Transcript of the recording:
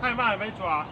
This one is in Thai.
太慢没抓。